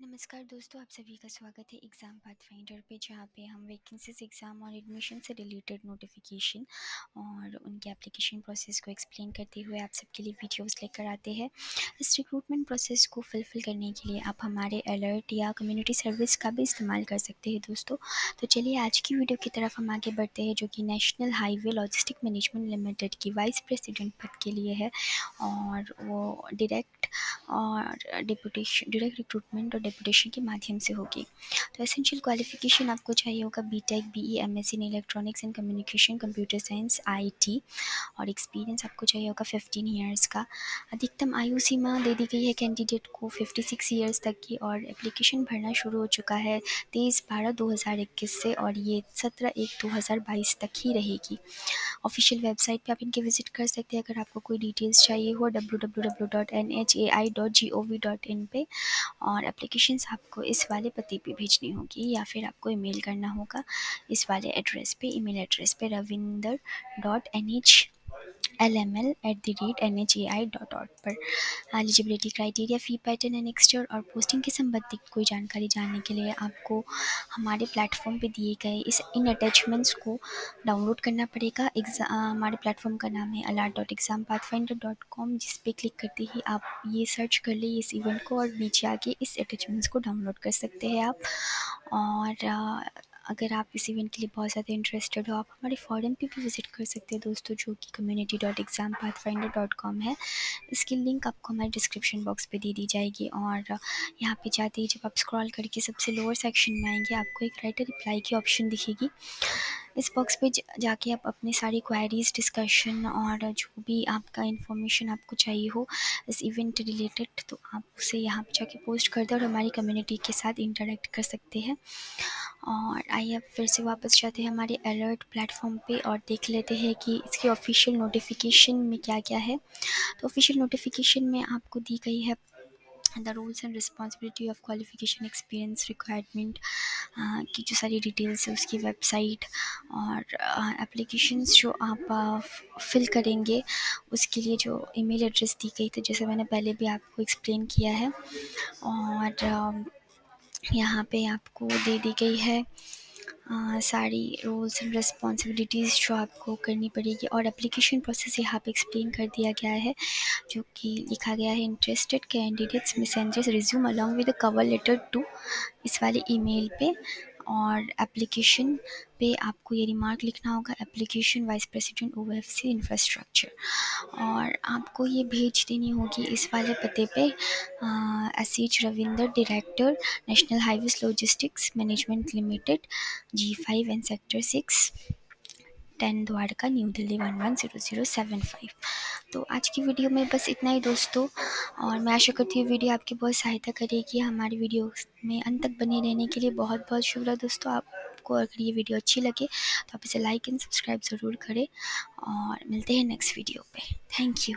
नमस्कार दोस्तों, आप सभी का स्वागत है एग्ज़ाम पाथ फाइंडर पे, जहाँ पे हम वैकेंसीज एग्ज़ाम और एडमिशन से रिलेटेड नोटिफिकेशन और उनके एप्लीकेशन प्रोसेस को एक्सप्लेन करते हुए आप सबके लिए वीडियोस लेकर आते हैं। इस रिक्रूटमेंट प्रोसेस को फुलफ़िल करने के लिए आप हमारे अलर्ट या कम्युनिटी सर्विस का भी इस्तेमाल कर सकते हैं दोस्तों। तो चलिए आज की वीडियो की तरफ़ हम आगे बढ़ते हैं, जो कि national highway logistic management limited की वाइस प्रेसिडेंट पद के लिए है और वो डायरेक्ट और डिपुटेशन डायरेक्ट रिक्रूटमेंट और डेपुटेशन के माध्यम से होगी। तो एसेंशियल क्वालिफिकेशन आपको चाहिए होगा B tech B E M S in electronics and communication computer science I T और एक्सपीरियंस आपको चाहिए होगा फिफ्टीन ईयर्स का। अधिकतम आयु सीमा दे दी गई है कैंडिडेट को फिफ्टी सिक्स ईयर्स तक की और एप्लीकेशन भरना शुरू हो चुका है तेईस बारह दो हज़ार इक्कीस से और ये सत्रह एक दो हज़ार बाईस तक ही रहेगी। ऑफिशियल वेबसाइट पे आप इनके विज़िट कर सकते हैं। अगर आपको कोई डिटेल्स चाहिए हो W W W dot N H A I dot G O V dot in पे और एप्लीकेशंस आपको इस वाले पते पे भेजनी होगी या फिर आपको ईमेल करना होगा। इस वाले एड्रेस पे ईमेल एड्रेस पे Ravinder dot N H L M L at the rate N H A I dot ought पर eligibility criteria fee pattern and एक्सचर और पोस्टिंग के संबंधित कोई जानकारी जानने के लिए आपको हमारे प्लेटफॉर्म पे दिए गए इस इन अटैचमेंट्स को डाउनलोड करना पड़ेगा। एग्ज़ाम हमारे प्लेटफॉर्म का नाम है allot dot exam pathfinder dot com जिस पर क्लिक करते ही आप ये सर्च कर ले इस इवेंट को और नीचे आके इस अटैचमेंट्स को डाउनलोड कर सकते हैं आप। और अगर आप इस इवेंट के लिए बहुत ज़्यादा इंटरेस्टेड हो, आप हमारे फॉरम पे भी विज़िट कर सकते हैं दोस्तों, जो कि community dot exam pathfinder dot com है। इसकी लिंक आपको हमारे डिस्क्रिप्शन बॉक्स पे दे दी जाएगी और यहाँ पे जाते ही जब आप स्क्रॉल करके सबसे लोअर सेक्शन में आएँगे, आपको एक राइटर रिप्लाई की ऑप्शन दिखेगी। इस बॉक्स पे जाके आप अपने सारी क्वायरीज़ डिस्कशन और जो भी आपका इन्फॉर्मेशन आपको चाहिए हो इस इवेंट रिलेटेड तो आप उसे यहाँ पे जाके पोस्ट कर दें और हमारी कम्युनिटी के साथ इंटरेक्ट कर सकते हैं। और आइए फिर से वापस जाते हैं हमारे अलर्ट प्लेटफॉर्म पे और देख लेते हैं कि इसके ऑफिशियल नोटिफिकेशन में क्या क्या है। तो ऑफिशियल नोटिफिकेशन में आपको दी गई है the rules and responsibility of qualification experience requirement की जो सारी डिटेल्स है उसकी वेबसाइट और एप्लीकेशंस जो आप फिल करेंगे, उसके लिए जो ईमेल एड्रेस दी गई थी, जैसे मैंने पहले भी आपको एक्सप्लेन किया है। और यहाँ पे आपको दे दी गई है आ, सारी रोल्स एंड रिस्पॉन्सिबिलिटीज़ जो आपको करनी पड़ेगी और एप्लीकेशन प्रोसेस यहाँ पे एक्सप्लेन कर दिया गया है जो कि लिखा गया है interested candidates messengers resume along with cover letter to इस वाले ईमेल पे। और एप्लीकेशन पे आपको ये रिमार्क लिखना होगा application vice president O F C infrastructure और आपको ये भेज देनी होगी इस वाले पते पे S H Ravinder director national highways logistics management limited G five and sector six ten Dwarka new Delhi one one zero zero seven five. तो आज की वीडियो में बस इतना ही दोस्तों, और मैं आशा करती हूँ वीडियो आपकी बहुत सहायता करेगी। हमारी वीडियो में अंत तक बने रहने के लिए बहुत बहुत शुक्रिया दोस्तों। आपको अगर ये वीडियो अच्छी लगे तो आप इसे लाइक एंड सब्सक्राइब ज़रूर करें, और मिलते हैं नेक्स्ट वीडियो पर थैंक यू।